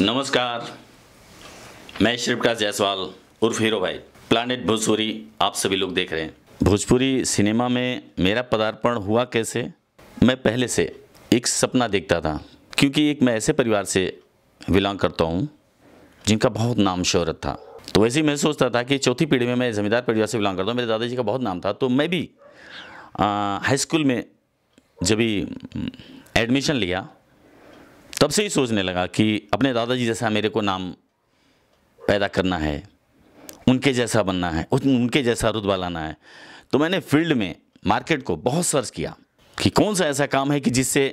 नमस्कार। मैं श्री प्रकाश जायसवाल, उर्फ़ हीरो भाई। प्लानिट भोजपुरी, आप सभी लोग देख रहे हैं। भोजपुरी सिनेमा में मेरा पदार्पण हुआ कैसे? मैं पहले से एक सपना देखता था, क्योंकि एक मैं ऐसे परिवार से बिलोंग करता हूँ, जिनका बहुत नाम शोहरत था। तो वैसे ही मैं सोचता था कि चौथी पीढ़ी में मैं जमींदार परिवार से बिलोंग करता हूँ। मेरे दादाजी का बहुत नाम था तो मैं भी हाई स्कूल में जब एडमिशन लिया तब से ही सोचने लगा कि अपने दादाजी जैसा मेरे को नाम पैदा करना है, उनके जैसा बनना है उनके जैसा रुतबा लाना है। तो मैंने फ़ील्ड में, मार्केट को बहुत सर्च किया कि कौन सा ऐसा काम है कि जिससे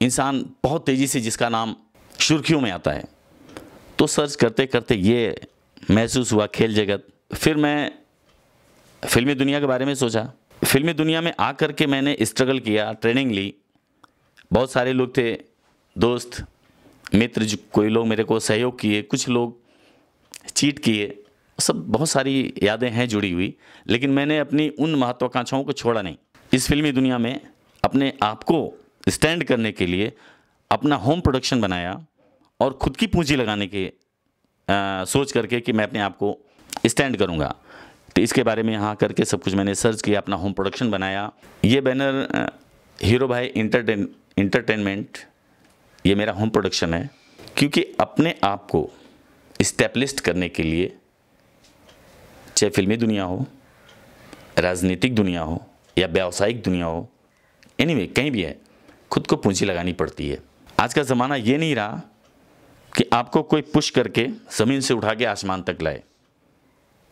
इंसान बहुत तेज़ी से जिसका नाम सुर्खियों में आता है। तो सर्च करते करते ये महसूस हुआ खेल जगत। फिर मैं फिल्मी दुनिया के बारे में सोचा। फिल्मी दुनिया में आकर के मैंने स्ट्रगल किया ट्रेनिंग ली। बहुत सारे लोग थे दोस्त मित्र जो कोई लोग मेरे को सहयोग किए कुछ लोग चीट किए सब बहुत सारी यादें हैं जुड़ी हुई लेकिन मैंने अपनी उन महत्वाकांक्षाओं को छोड़ा नहीं। इस फिल्मी दुनिया में अपने आप को स्टैंड करने के लिए अपना होम प्रोडक्शन बनाया और ख़ुद की पूंजी लगाने के आ, सोच करके कि मैं अपने आप को स्टैंड करूँगा। तो इसके बारे में यहाँ करके सब कुछ मैंने सर्च किया अपना होम प्रोडक्शन बनाया। ये बैनर हीरो भाई इंटरटेन इंटरटेनमेंट ये मेरा होम प्रोडक्शन है क्योंकि अपने आप को इस्टेब्लिश करने के लिए चाहे फिल्मी दुनिया हो राजनीतिक दुनिया हो या व्यावसायिक दुनिया हो एनी anyway, कहीं भी है खुद को पूंजी लगानी पड़ती है। आज का ज़माना ये नहीं रहा कि आपको कोई पुश करके ज़मीन से उठा के आसमान तक लाए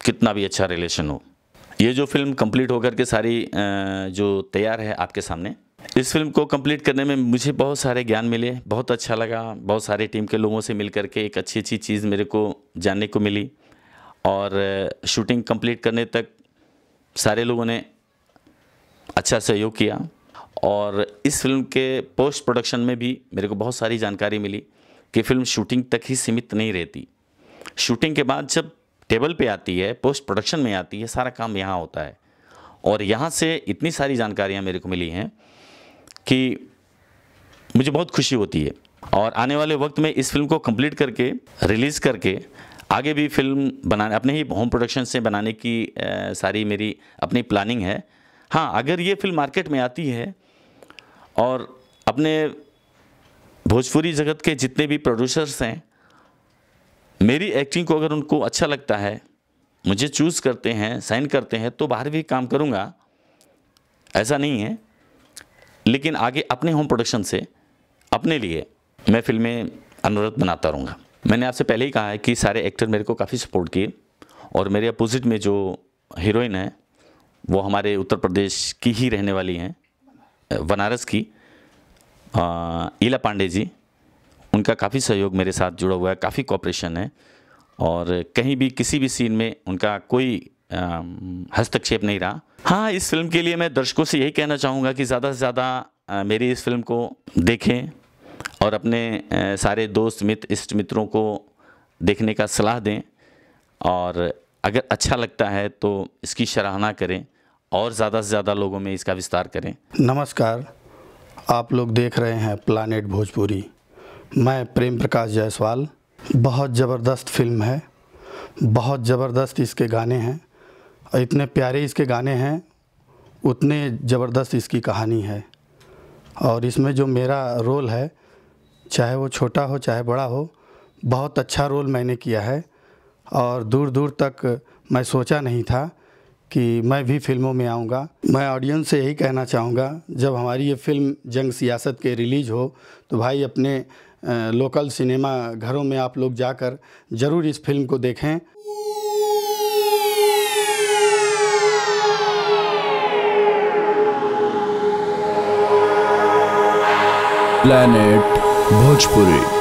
कितना भी अच्छा रिलेशन हो। ये जो फ़िल्म कंप्लीट होकर के सारी जो तैयार है आपके सामने इस फ़िल्म को कंप्लीट करने में मुझे बहुत सारे ज्ञान मिले, बहुत अच्छा लगा, बहुत सारे टीम के लोगों से मिल करके एक अच्छी अच्छी चीज़ मेरे को जानने को मिली और शूटिंग कंप्लीट करने तक सारे लोगों ने अच्छा सहयोग किया और इस फ़िल्म के पोस्ट प्रोडक्शन में भी मेरे को बहुत सारी जानकारी मिली कि फ़िल्म शूटिंग तक ही सीमित नहीं रहती। शूटिंग के बाद जब टेबल पे आती है, पोस्ट प्रोडक्शन में आती है, सारा काम यहाँ होता है और यहाँ से इतनी सारी जानकारियाँ मेरे को मिली हैं कि मुझे बहुत खुशी होती है। और आने वाले वक्त में इस फ़िल्म को कंप्लीट करके रिलीज़ करके आगे भी फ़िल्म बनाने अपने ही होम प्रोडक्शन से बनाने की आ, सारी मेरी अपनी प्लानिंग है। हाँ अगर ये फ़िल्म मार्केट में आती है और अपने भोजपुरी जगत के जितने भी प्रोड्यूसर्स हैं मेरी एक्टिंग को अगर उनको अच्छा लगता है मुझे चूज़ करते हैं साइन करते हैं तो बाहर भी काम करूँगा। ऐसा नहीं है। लेकिन आगे अपने होम प्रोडक्शन से, अपने लिए मैं फ़िल्में अनुरत बनाता रहूँगा। मैंने आपसे पहले ही कहा है कि सारे एक्टर मेरे को काफ़ी सपोर्ट किए और मेरे अपोजिट में जो हीरोइन है, वो हमारे उत्तर प्रदेश की ही रहने वाली हैं, बनारस की ईला पांडे जी। उनका काफ़ी सहयोग मेरे साथ जुड़ा हुआ है, काफ़ी कॉपरेशन है और कहीं भी किसी भी सीन में उनका कोई हस्तक्षेप नहीं रहा। हाँ इस फ़िल्म के लिए मैं दर्शकों से यही कहना चाहूँगा कि ज़्यादा से ज़्यादा मेरी इस फ़िल्म को देखें और अपने सारे दोस्त मित्र इष्ट मित्रों को देखने का सलाह दें और अगर अच्छा लगता है तो इसकी सराहना करें और ज़्यादा से ज़्यादा लोगों में इसका विस्तार करें। नमस्कार। आप लोग देख रहे हैं प्लानेट भोजपुरी। मैं प्रेम प्रकाश जायसवाल। बहुत ज़बरदस्त फ़िल्म है। बहुत ज़बरदस्त इसके गाने हैं। इतने प्यारे इसके गाने हैं, उतने ज़बरदस्त इसकी कहानी है। और इसमें जो मेरा रोल है, चाहे वो छोटा हो, चाहे बड़ा हो, बहुत अच्छा रोल मैंने किया है। और दूर दूर तक मैं सोचा नहीं था कि मैं भी फ़िल्मों में आऊँगा। मैं ऑडियंस से यही कहना चाहूँगा, जब हमारी ये फ़िल्म जंग सियासत के रिलीज़ हो तो भाई अपने लोकल सिनेमा घरों में आप लोग जाकर ज़रूर इस फ़िल्म को देखें। Planet Bhojpuri